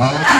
Okay.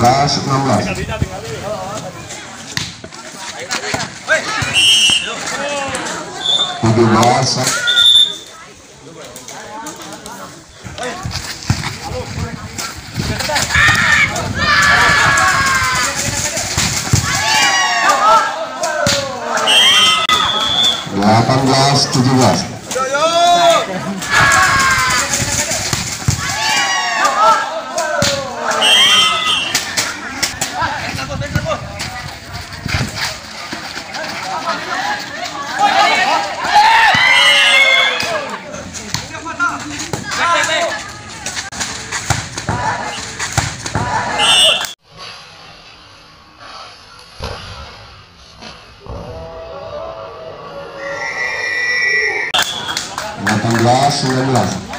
15 16. Tujuh belas delapan 18 19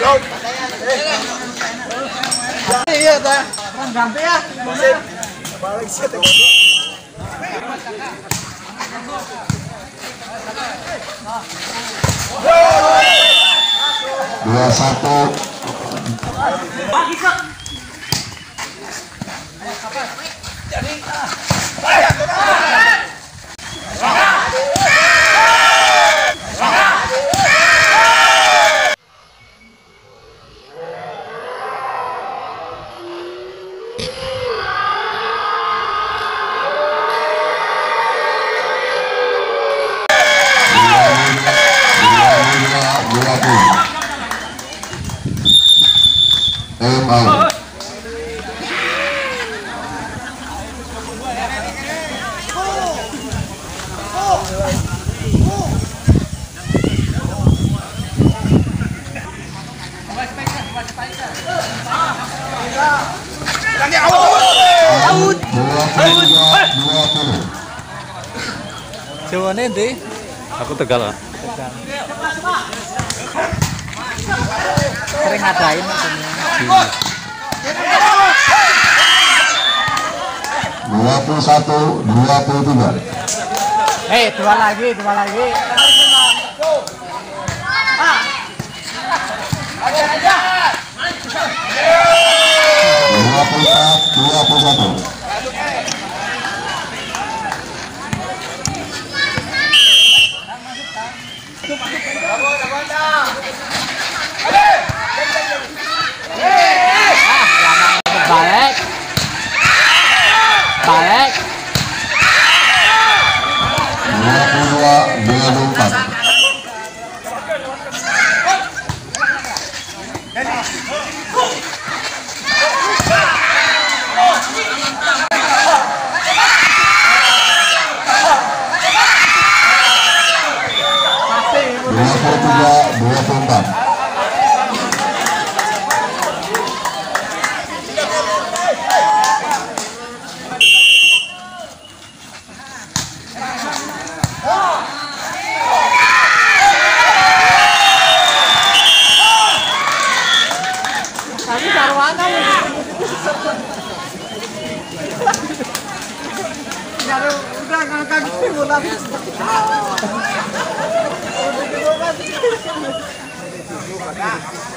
Iya. Orang ganti ya. dua satu dua puluh Time out. Out. Dua puluh dua, dua puluh. Jawane ndi? Aku tegal lah. Sering ngadain Dua puluh satu, dua puluh tiga. Eh, dua lagi, dua lagi. Puluh satu. Balik. Balik. Dua puluh dua, lagi, bola lagi. Oh,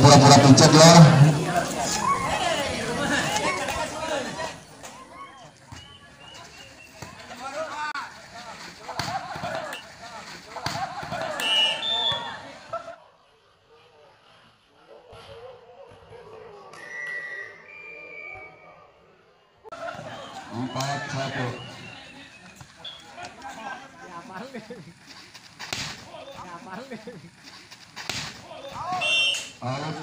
pura-pura pencet lah. Empat satu. Out.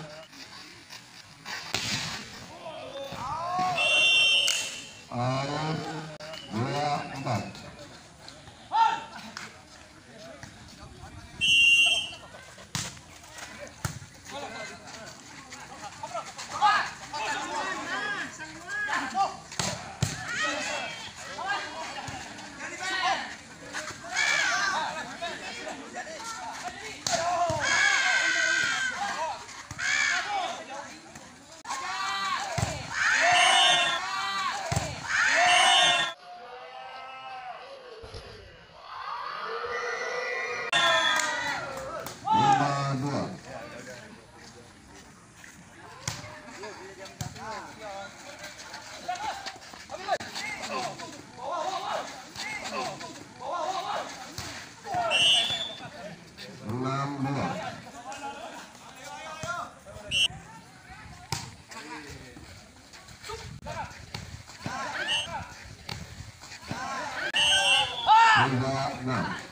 Out. Dua empat. Lima dua. Enam dua. Tiga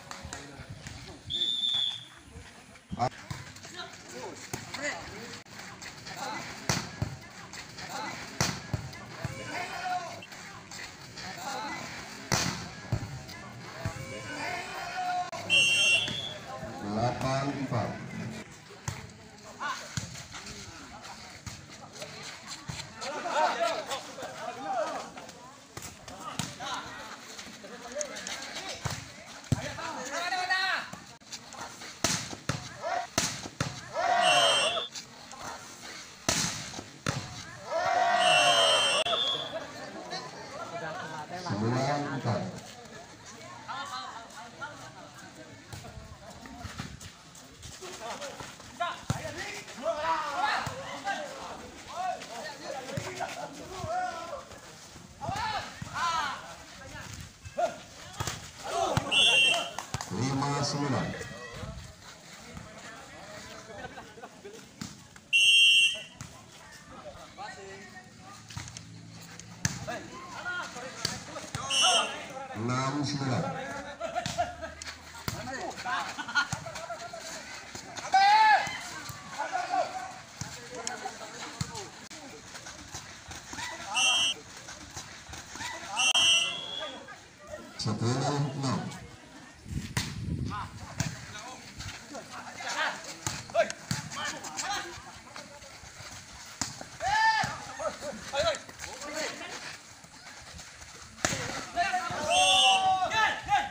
Sepuluh enam.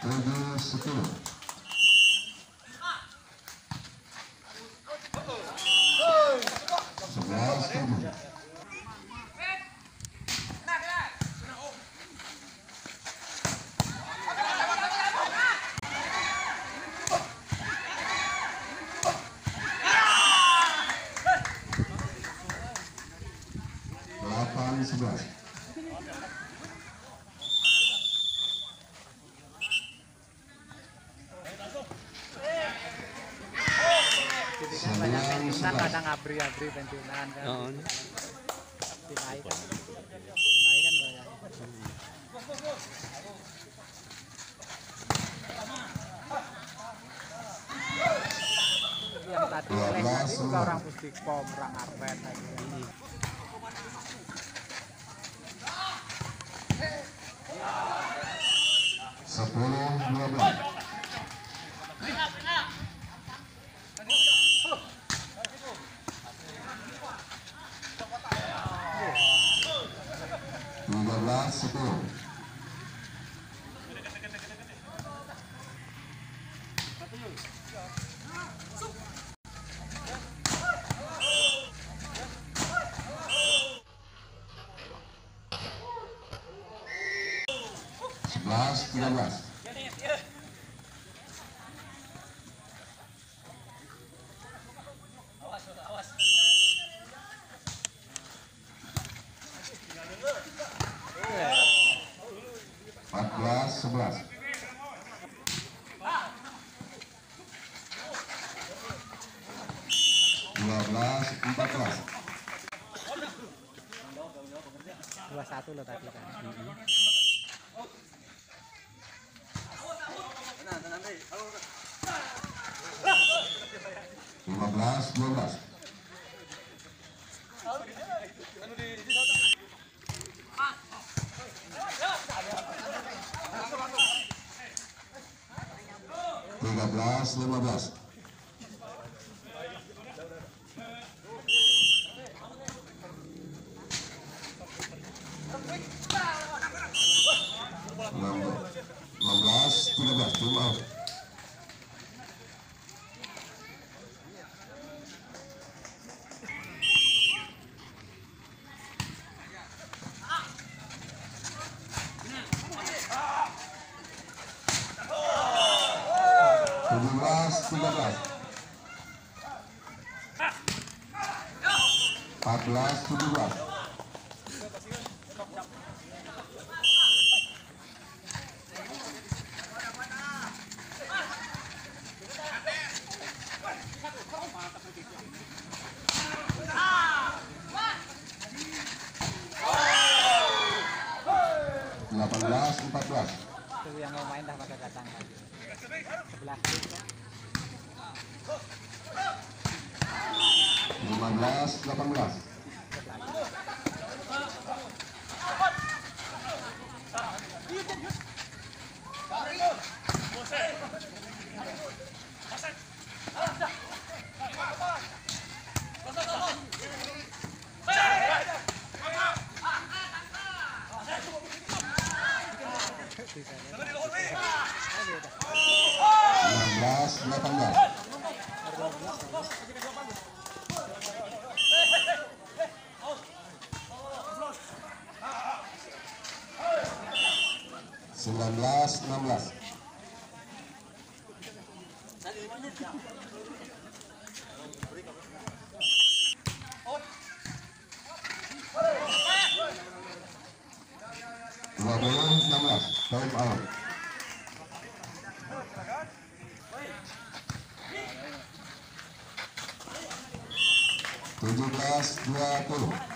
Tujuh sepuluh. Sebelas tujuh. Delapan sebelas. Sembilan Kan sebelas. kadang abri-abri pensiunan kan. Timai kan. Kan banyak. Yang tadi oleh tadi juga orang Pustikom, orang Arven lagi. Sepuluh dua belas. Tiga belas sepuluh. 13 14 11 12 14 dua satu loh tadi kan 15 12 13 15 16 13 tim out tujuh belas tiga belas empat belas tujuh belas delapan Wah. Tuh yang mau main dah pada datang lagi. Sebelah kiri. 15 18 19 16 16 time out. tujuh belas dua puluh.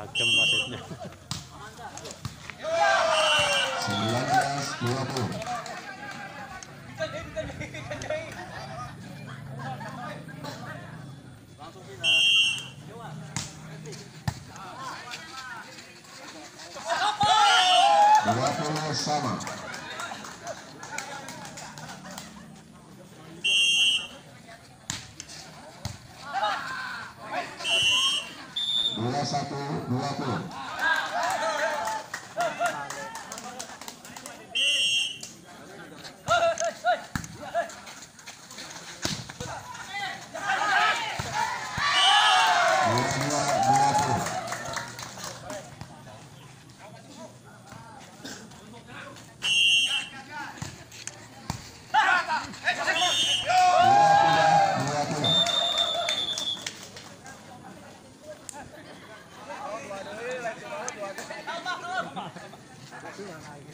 Agam wasitnya. sembilan belas dua puluh dua puluh sama dua satu dua Ay,